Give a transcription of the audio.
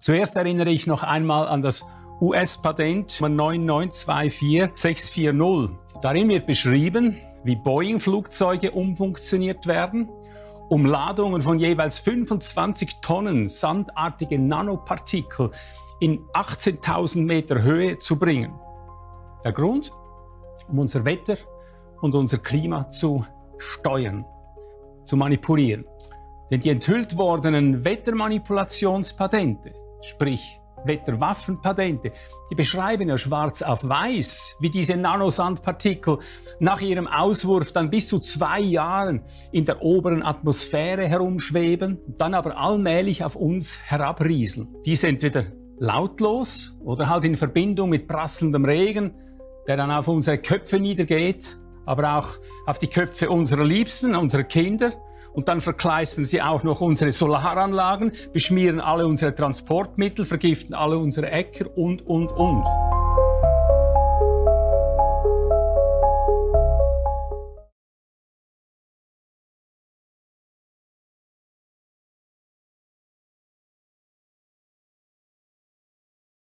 Zuerst erinnere ich noch einmal an das US-Patent 9924640. Darin wird beschrieben, wie Boeing-Flugzeuge umfunktioniert werden, um Ladungen von jeweils 25 Tonnen sandartige Nanopartikel in 18.000 Meter Höhe zu bringen. Der Grund? Um unser Wetter und unser Klima zu steuern, zu manipulieren. Denn die enthüllt wordenen Wettermanipulationspatente, sprich Wetterwaffenpatente, die beschreiben ja schwarz auf weiß, wie diese Nanosandpartikel nach ihrem Auswurf dann bis zu zwei Jahren in der oberen Atmosphäre herumschweben, dann aber allmählich auf uns herabrieseln. Diese entweder lautlos oder halt in Verbindung mit prasselndem Regen, der dann auf unsere Köpfe niedergeht, aber auch auf die Köpfe unserer Liebsten, unserer Kinder und dann verkleistern sie auch noch unsere Solaranlagen, beschmieren alle unsere Transportmittel, vergiften alle unsere Äcker und, und, und.